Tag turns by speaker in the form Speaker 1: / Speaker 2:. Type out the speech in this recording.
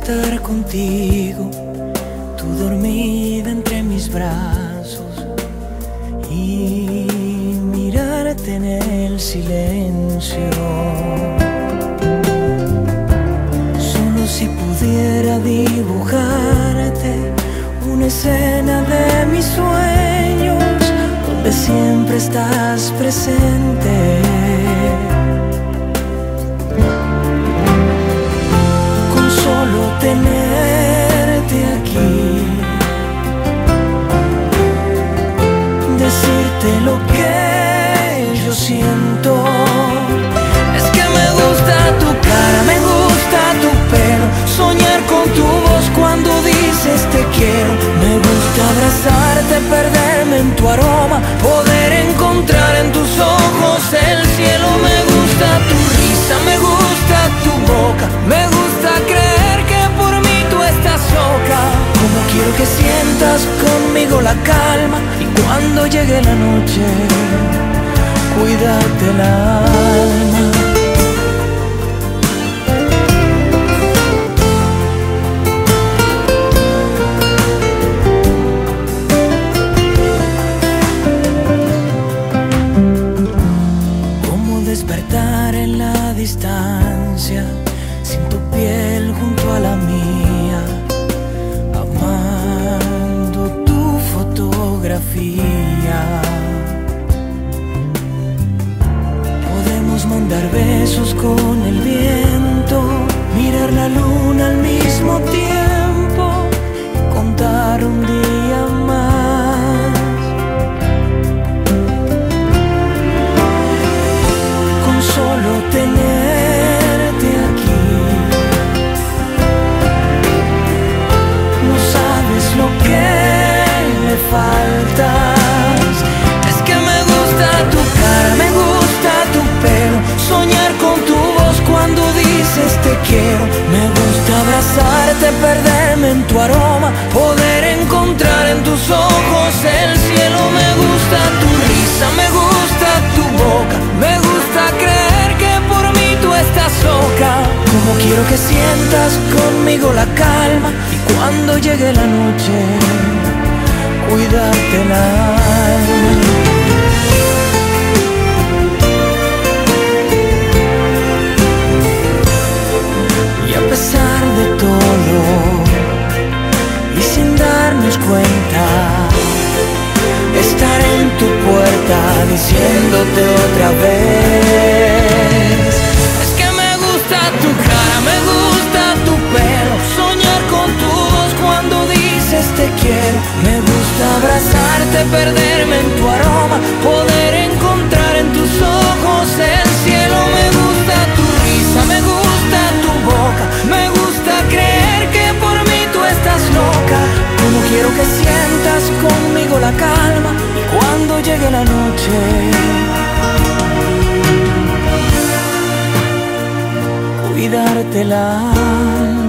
Speaker 1: estar contigo, tú dormida entre mis brazos y mirarte en el silencio. Solo si pudiera dibujarte una escena de mis sueños donde siempre estás presente. Decirte lo que yo siento. Es que me gusta tu cara, me gusta tu pelo, soñar con tu voz cuando dices te quiero. Me gusta abrazarte, perderme en tu aroma, poder encontrar en tus ojos el cielo. Me gusta tu risa, me gusta tu boca, me gusta creer que por mí tú estás loca. Como quiero que sientas conmigo la calma y cuando llegue la noche, cuídate el alma. Besos con poder encontrar en tus ojos el cielo. Me gusta tu risa, me gusta tu boca, me gusta creer que por mí tú estás loca. Como quiero que sientas conmigo la calma y cuando llegue la noche, cuidarte abrazarte, perderme en tu aroma, poder encontrar en tus ojos el cielo. Me gusta tu risa, me gusta tu boca, me gusta creer que por mí tú estás loca. Como quiero que sientas conmigo la calma y cuando llegue la noche. Cuidarte la